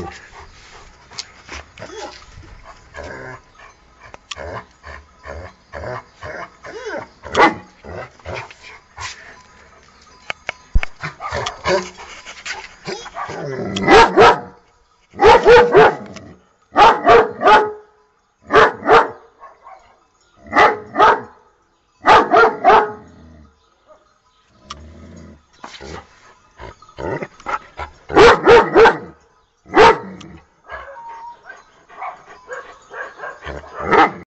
Paulo. Sure. Huh?